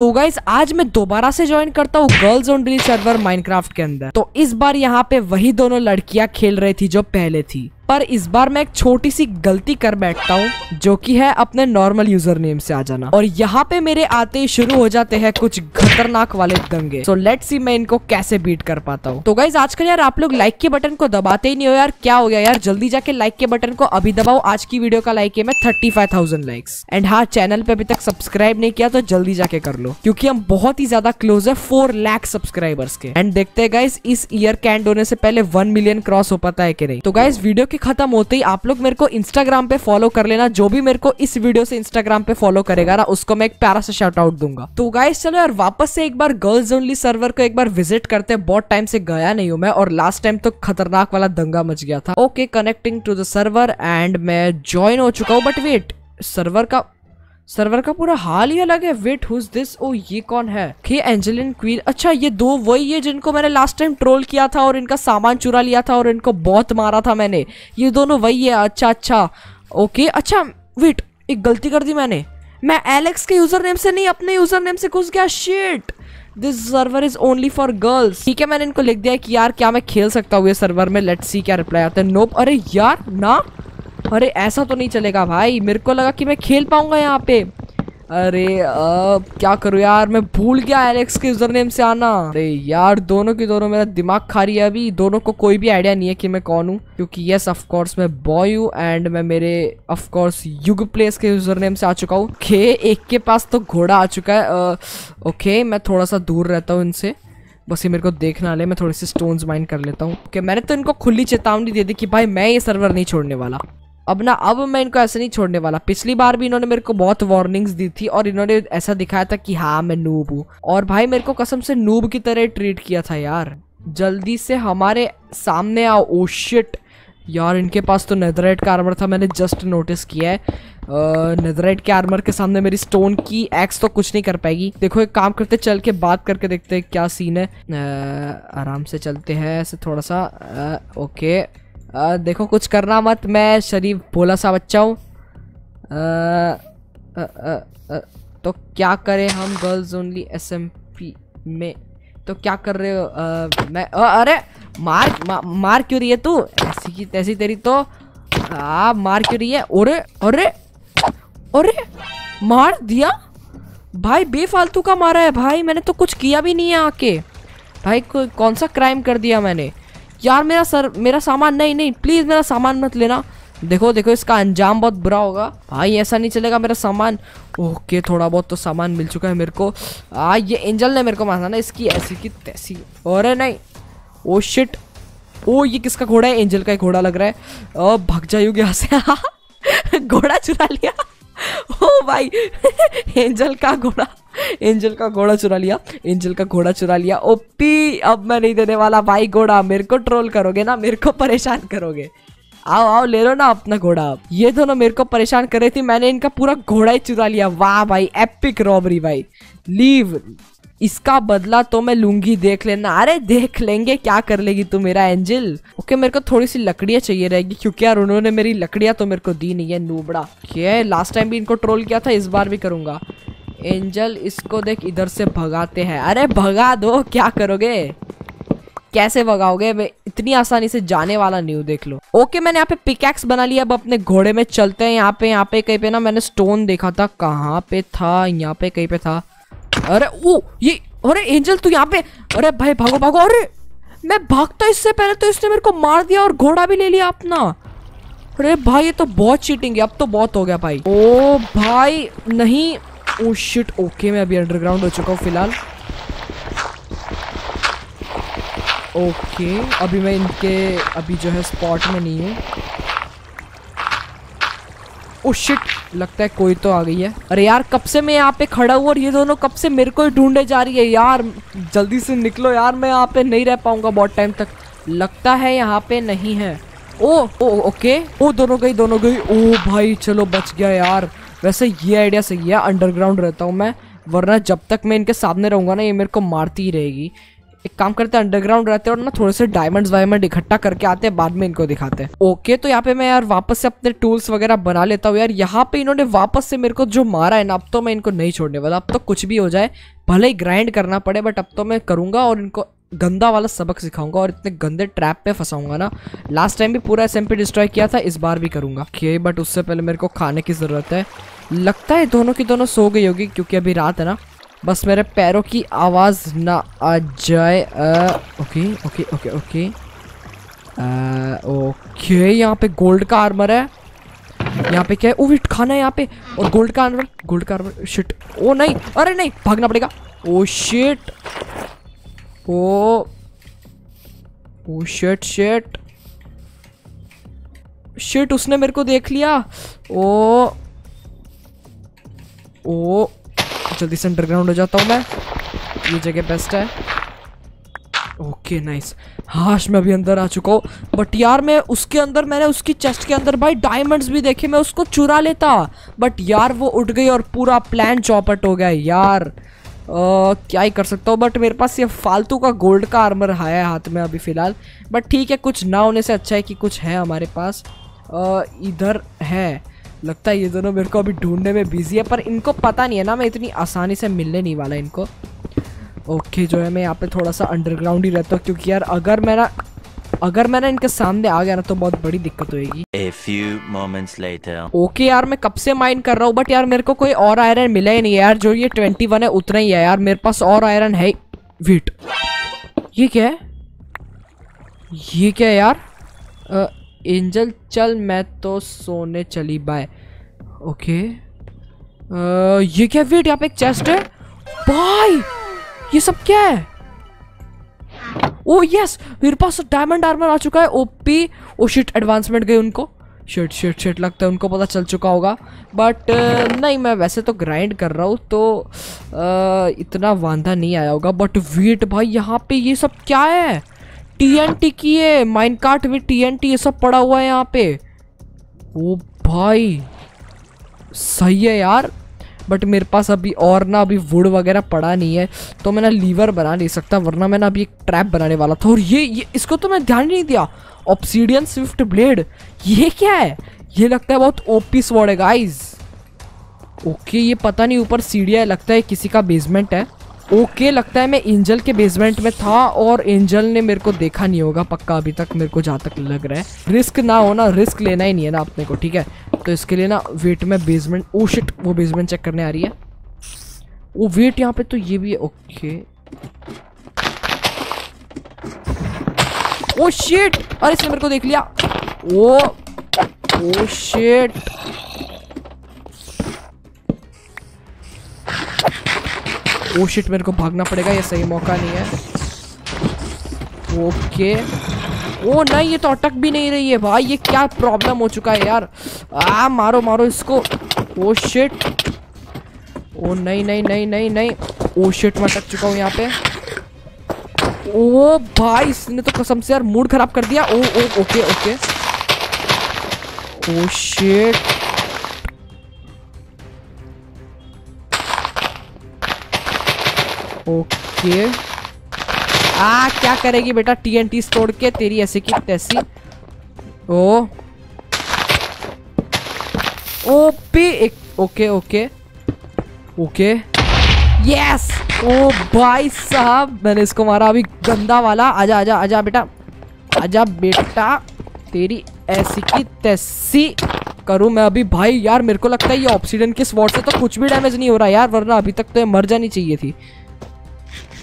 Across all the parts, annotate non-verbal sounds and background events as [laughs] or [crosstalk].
तो गाइस आज मैं दोबारा से ज्वाइन करता हूँ girls on only server Minecraft के अंदर। तो इस बार यहाँ पे वही दोनों लड़कियाँ खेल रही थी जो पहले थी। पर इस बार मैं एक छोटी सी गलती कर बैठता हूँ, जो कि है अपने नॉर्मल यूज़र नेम से आ जाना। और यहाँ पे मेरे आते ही शुरू हो जाते हैं कुछ खतरनाक वाले दंगे। सो लेट सी मैं इनको कैसे बीट कर पाता हूँ। तो गाइज़ आजकल यार आप लोग लाइक के बटन को दबाते ही नहीं हो यार। क्या हो गया यार? जल्दी जाके लाइक के बटन को अभी दबाओ। आज की वीडियो का लाइक है मैं thirty five thousand likes and हाँ चैनल पे अभी तक सब्सक्राइब नहीं किया तो जल्दी जाके कर लो। क्योंकि हम बहुत ही ज़्यादा क्लोज है फोर लाख सब्सक्राइबर्स के। एंड देखते हैं गाइज़ इस ईयर कैंड होने से पहले वन मिलियन क्रॉस हो पाता है कि नहीं? तो गाइज़ वीडियो के खत्म होते ही आप लोग मेरे को इंस्टाग्राम पे फॉलो कर लेना, जो भी मेरे को इस वीडियो से इंस्टाग्राम पे फॉलो करेगा ना, उसको मैं एक प्यारा सा शाउट आउट दूँगा। तो गाइस चलो यार, वापस से एक बार गर्ल्स ओनली सर्वर को एक बार विज़िट करते हैं। बहुत टाइम से गया नहीं हूँ मैं, और लास्ट टाइम तो खतरनाक वाला दंगा मच गया था। Okay connecting to the server and मैं ज्वाइन हो चुका हूँ बट वेट सर्वर का सर्वर का पूरा हाल ही अलग है। वेट हुज दिस ओ ये कौन है? के एंजेलिन क्वीन अच्छा ये दो वही है जिनको मैंने लास्ट टाइम ट्रोल किया था और इनका सामान चुरा लिया था और इनको बहुत मारा था मैंने। ये दोनों वही है। अच्छा अच्छा। ओके अच्छा वेट एक गलती कर दी मैंने। मैं एलेक्स के यूज़र नेम से नहीं, अपने यूज़र नेम से घुस गया। Shit this server is only for girls ठीक है, मैंने इनको लिख दिया कि यार, क्या मैं खेल सकता हूँ ये सर्वर में? लेट्स सी क्या रिप्लाई आता है। नोप अरे यार, ना। अरे, ऐसा तो नहीं चलेगा भाई। मेरे को लगा कि मैं खेल पाऊँगा यहाँ पे। अरे, अब क्या करूँ यार? मैं भूल गया एलेक्स के यूज़र नेम से आना। अरे यार, दोनों की दोनों, मेरा दिमाग खा रही है अभी। दोनों को कोई भी आइडिया नहीं है कि मैं कौन हूँ। क्योंकि यस ऑफ़ कोर्स मैं बॉय हूँ एंड मैं मेरे ऑफ़ कोर्स युग प्लेस के यूज़र नेम से आ चुका हूँ। खे एक के पास तो घोड़ा आ चुका है। ओके मैं थोड़ा सा दूर रहता हूँ इनसे। बस ये मेरे को देखना ले, मैं थोड़ी सी स्टोन्स माइन कर लेता हूँ। ओके मैंने तो इनको खुली चेतावनी दे दी कि भाई, मैं ये सर्वर नहीं छोड़ने वाला। अब ना अब मैं इनको ऐसे नहीं छोड़ने वाला। पिछली बार भी इन्होंने मेरे को बहुत वार्निंग्स दी थी और इन्होंने ऐसा दिखाया था कि हाँ मैं नूब हूँ। और भाई मेरे को कसम से नूब की तरह ट्रीट किया था यार। जल्दी से हमारे सामने आओ। ओ शिट यार इनके पास तो नेदराइट का आर्मर था मैंने जस्ट नोटिस किया है। नेदराइट के आर्मर के सामने मेरी स्टोन की एक्स तो कुछ नहीं कर पाएगी। देखो एक काम करते चल के बात करके देखते हैं क्या सीन है। आ, आराम से चलते हैं ऐसे थोड़ा सा। आ, ओके देखो कुछ करना मत मैं शरीफ भोला सा बच्चा हूँ। तो क्या करें हम गर्ल्स ओनली एसएमपी में? तो क्या कर रहे हो? आ, मैं आ, अरे मार मा, मार क्यों रही है तू? ऐसी की तैसी तेरी तो। आ, मार क्यों रही है? अरे अरे अरे मार दिया? भाई बेफालतू का मारा है। भाई मैंने तो कुछ किया भी नहीं है आके। भाई कौन सा क्राइम कर दिया मैंने? यार मेरा सर, मेरा सामान, नहीं नहीं प्लीज़ मेरा सामान मत लेना। देखो देखो, इसका अंजाम बहुत बुरा होगा। भाई, ऐसा नहीं चलेगा मेरा सामान। ओके, थोड़ा बहुत तो सामान मिल चुका है मेरे को। आ, ये एंजल ने मेरे को मारा ना, इसकी ऐसी की तैसी। और नहीं। ओ शिट ओ, ये किसका घोड़ा है? एंजल का ही घोड़ा लग रहा है। भाग जाइयोगे यहाँ से। [laughs] घोड़ा चुरा लिया। [laughs] ओ भाई, [laughs] एंजल का घोड़ा, एंजल का घोड़ा चुरा लिया, एंजल का घोड़ा चुरा लिया। ओपी अब मैं नहीं देने वाला भाई घोड़ा, मेरे को ट्रोल करोगे ना, मेरे को परेशान करोगे। आओ आओ, ले लो ना अपना घोड़ा। अब ये दोनों मेरे को परेशान कर रहे थे, मैंने इनका पूरा घोड़ा ही चुरा लिया। वाह भाई एपिक रॉबरी भाई। लीव इसका बदला तो मैं लूँगी, देख लेना। अरे, देख लेंगे, क्या कर लेगी तू मेरा एंजल? ओके, मेरे को थोड़ी सी लकड़ियाँ चाहिए रहेगी, क्योंकि यार उन्होंने मेरी लकड़ियाँ तो मेरे को दी नहीं है, नूबड़ा। क्या लास्ट टाइम भी इनको ट्रोल किया था, इस बार भी करूँगा। एंजल, इसको देख, इधर से भगाते हैं। अरे, भगा दो, क्या करोगे? कैसे भगाओगे? मैं इतनी आसानी से जाने वाला नहीं हूँ, देख लो। ओके, मैंने यहाँ पे पिकैक्स बना लिया, अब अपने घोड़े में चलते हैं। यहाँ पे यहाँ पे, कहीं पे ना मैंने स्टोन देखा था। कहाँ पे था? यहाँ पे, कहीं पे था। अरे वो, ये, अरे एंजल तू यहाँ पे, अरे भाई भागो भागो, अरे, मैं भागता इससे पहले तो इसने मेरे को मार दिया और घोड़ा भी ले लिया अपना। अरे भाई, ये तो बहुत चीटिंग है, अब तो बहुत हो गया भाई। ओ भाई, नहीं, ओ शिट ओके मैं अभी अंडरग्राउंड हो चुका हूँ फ़िलहाल। ओके अभी मैं इनके, अभी जो है स्पॉट में नहीं हूँ। ओ शिट लगता है कोई तो आ गई है। अरे यार, कब से मैं यहाँ पे खड़ा हूँ और ये दोनों कब से मेरे को ही ढूंढे जा रही है? यार, जल्दी से निकलो यार, मैं यहाँ पे नहीं रह पाऊँगा बहुत टाइम तक। लगता है यहाँ पे नहीं है। ओ ओ ओके ओ, दोनों गई दोनों गई। ओ, भाई, चलो, बच गया यार। वैसे ये आइडिया सही है अंडरग्राउंड रहता हूँ मैं। वरना जब तक मैं इनके सामने रहूँगा ना, ये मेरे को मारती ही रहेगी। एक काम करते हैं अंडरग्राउंड रहते हैं और ना थोड़े से डायमंड्स वायमंड इकट्ठा करके आते हैं, बाद में इनको दिखाते हैं। ओके तो यहाँ पे मैं यार वापस से अपने टूल्स वगैरह बना लेता हूँ। यार यहाँ पे इन्होंने वापस से मेरे को जो मारा है ना, अब तो मैं इनको नहीं छोड़ने वाला। अब तो कुछ भी हो जाए, भले ही ग्राइंड करना पड़े बट अब तो मैं करूँगा और इनको गंदा वाला सबक सिखाऊँगा और इतने गंदे ट्रैप पे फंसाऊँगा ना। लास्ट टाइम भी पूरा एसएमपी डिस्ट्रॉय किया था, इस बार भी करूँगा। ओके बट उससे पहले मेरे को खाने की ज़रूरत है। लगता है दोनों की दोनों सो गई होगी, क्योंकि अभी रात है ना। बस मेरे पैरों की आवाज़ ना आ जाए। Okay okay okay okay. Okay, यहाँ पे गोल्ड का आर्मर है। यहाँ पे क्या है? ओ विट खाना है यहाँ पे। और गोल्ड का आर्मर गोल्ड का आर्मर शिट ओ, नहीं, अरे नहीं, भागना पड़ेगा। Oh shit oh oh shit shit shit उसने मेरे को देख लिया। ओ ओ जल्दी से अंडरग्राउंड हो जाता हूँ मैं। ये जगह बेस्ट है। ओके नाइस हाश मैं अभी अंदर आ चुका हूँ। बट यार मैं उसके अंदर मैंने उसकी चेस्ट के अंदर भाई डायमंड्स भी देखे मैं उसको चुरा लेता। बट यार वो उठ गई और पूरा प्लान चौपट हो गया यार। आ, क्या ही कर सकता हूँ? बट मेरे पास ये फालतू का गोल्ड का आर्मर है हाथ में अभी फ़िलहाल। बट ठीक है कुछ ना होने से अच्छा है कि कुछ है हमारे पास। आ, इधर है। लगता है ये दोनों मेरे को अभी ढूँढने में बिज़ी है पर इनको पता नहीं है ना मैं इतनी आसानी से मिलने नहीं वाला इनको। ओके जो है मैं यहाँ पे थोड़ा सा अंडरग्राउंड ही रहता हूँ क्योंकि यार अगर मैं ना अगर मैं ना इनके सामने आ गया ना तो बहुत बड़ी दिक्कत होगी ओके यार मैं कब से माइन कर रहा हूँ बट यार मेरे को कोई और आयरन मिला ही नहीं है यार जो ये ट्वेंटी वन है उतना ही है यार मेरे पास और आयरन है वेट ये क्या है? ये क्या है यार? एंजल चल मैं तो सोने चली बाय ओके अ, ये क्या वेट? यहाँ पे एक चेस्ट है? भाई ये सब क्या है? ओ यस मेरे पास डायमंड आर्मर आ चुका है. ओपी ओ शिट एडवांसमेंट गई उनको. शिट शिट शिट लगता है उनको पता चल चुका होगा. बट नहीं मैं वैसे तो ग्राइंड कर रहा हूँ तो अ, इतना वांधा नहीं आया होगा. बट वेट भाई यहाँ पे ये सब क्या है? टीएनटी की है माइनकार्ट विद टीएनटी ये सब पड़ा हुआ है यहाँ पे। ओ भाई, सही है यार बट मेरे पास अभी और ना अभी वुड वगैरह पड़ा नहीं है तो मैं ना लीवर बना नहीं सकता, वरना मैं ना अभी एक ट्रैप बनाने वाला था। और ये ये, इसको तो मैं ध्यान ही नहीं दिया। ऑप्सीडियन स्विफ्ट ब्लेड ये क्या है? ये लगता है बहुत ओपी स्वॉर्ड है गाइस ओके ये पता नहीं, ऊपर सीढ़िया लगता है किसी का बेसमेंट है। ओके, लगता है मैं एंजल के बेसमेंट में था और एंजल ने मेरे को देखा नहीं होगा पक्का अभी तक, मेरे को जहाँ तक लग रहा है। रिस्क ना हो ना रिस्क लेना ही नहीं है ना अपने को, ठीक है? तो इसके लिए ना वेट में बेसमेंट ओ शिट वो बेसमेंट चेक करने आ रही है। वो वेट यहाँ पे तो ये भी है ओके ओ शिट अरे इसने मेरे को देख लिया। Oh oh shit oh shit मेरे को भागना पड़ेगा, ये सही मौका नहीं है। ओके ओ नहीं, ये तो अटक भी नहीं रही है भाई, ये क्या प्रॉब्लम हो चुका है यार। आ, मारो मारो इसको। ओ शिट ओ नहीं नहीं नहीं नहीं नहीं। ओ शिट मैं अटक चुका हूँ यहाँ पे। ओ भाई, इसने तो कसम से यार मूड खराब कर दिया। Oh oh okay okay oh shit okay. आ, क्या करेगी बेटा? टीएनटी तोड़ के, तेरी ऐसे की तैसी। ओ। पी एक, ओके ओके। ओके। यस ओ भाई साहब, मैंने इसको मारा अभी गंदा वाला। आजा आजा आजा बेटा। आजा बेटा, तेरी ऐसी की तैसी करूँ मैं अभी। भाई यार, मेरे को लगता है ये ऑक्सीजन के स्वॉट से तो कुछ भी डैमेज नहीं हो रहा यार, वरना अभी तक तो ये मर जानी चाहिए थी।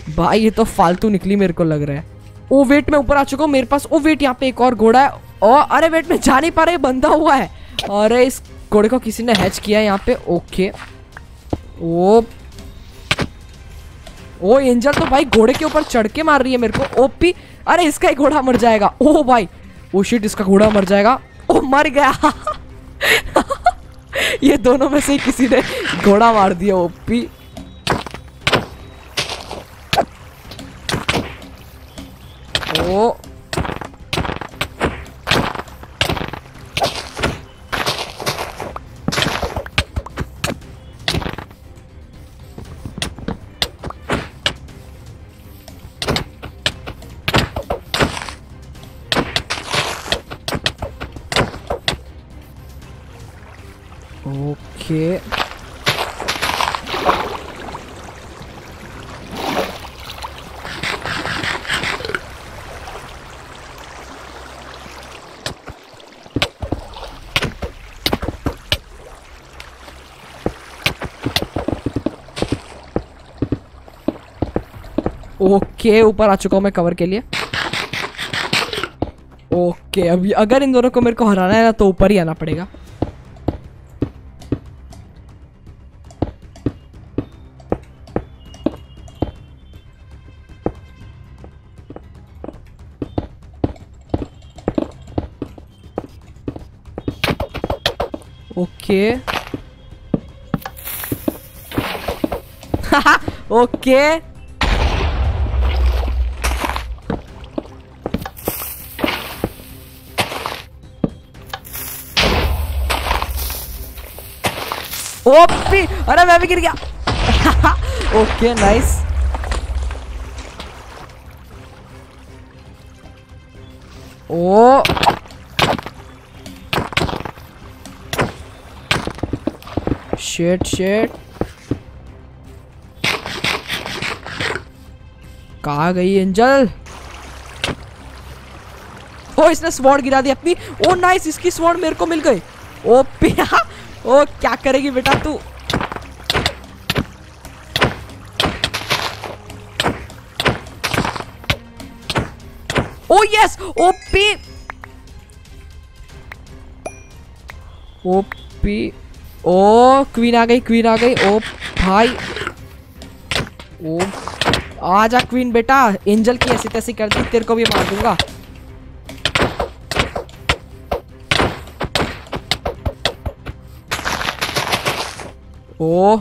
भाई, ये तो फालतू निकली मेरे को लग रहा है। ओ वेट में ऊपर आ चुका हूँ, मेरे पास ओ वेट यहाँ पे एक और घोड़ा है। ओ, अरे वेट में जा नहीं पा रहा, ये बंधा हुआ है। अरे, इस घोड़े को किसी ने हैच किया है यहाँ पे। ओके ओ। ओ एंजल तो भाई घोड़े के ऊपर चढ़ के मार रही है मेरे को। ओपी अरे, इसका ही घोड़ा मर जाएगा। ओ भाई। ओ शिट इसका घोड़ा मर जाएगा। ओ, मर गया। [laughs] ये दोनों में से किसी ने घोड़ा मार दिया ओपी おオッケー ओके, ऊपर आ चुका हूँ मैं कवर के लिए। ओके, अभी अगर इन दोनों को मेरे को हराना है ना तो ऊपर ही आना पड़ेगा। ओके। [laughs] ओके। ओपी, अरे मैं भी गिर गया। [laughs] ओके नाइस ओ। शेट शेट कहा गई एंजल? ओ, इसने स्वॉर्ड गिरा दी अपनी। ओ नाइस इसकी स्वॉर्ड मेरे को मिल गई। ओ पिया [laughs] ओ, क्या करेगी बेटा तू? Oh yes OP OP oh queen आ गई क्वीन आ गई। ओ, भाई! ओ आजा क्वीन बेटा। एंजल की ऐसी तैसी करती तेरे को भी मार दूँगा। ओ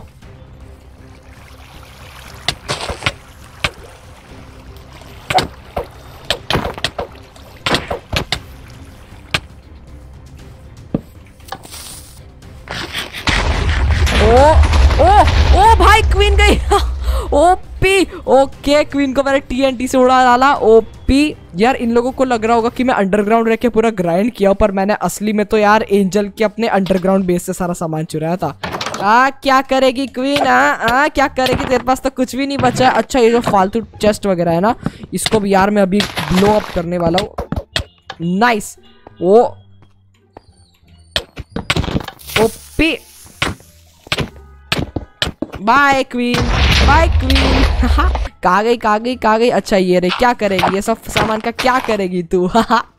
क्वीन गई। ओपी ओके क्वीन को मैंने टीएनटी से उड़ा डाला। ओपी यार, इन लोगों को लग रहा होगा कि मैं अंडरग्राउंड रह के पूरा ग्राइंड किया पर मैंने असली में तो यार एंजल के अपने अंडरग्राउंड बेस से सारा सामान चुराया था। आ क्या करेगी क्वीन आ, आ क्या करेगी? तेरे पास तो कुछ भी नहीं बचा। अच्छा ये जो फालतू चेस्ट वगैरह है ना इसको भी यार मैं अभी ब्लो अप करने वाला हूँ। Nice oh. OP bye queen bye queen कहा गई कहा गई कहा गई? अच्छा ये रे क्या करेगी? ये सब सामान का क्या करेगी तू? [laughs]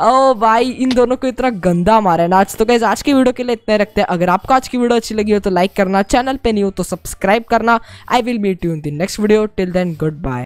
ओ भाई, इन दोनों को इतना गंदा मारा है ना। आज तो गैस आज की वीडियो के लिए इतने रखते हैं। अगर आपको आज की वीडियो अच्छी लगी हो तो लाइक करना चैनल पे नहीं हो तो सब्सक्राइब करना। I will meet you in the next video till then goodbye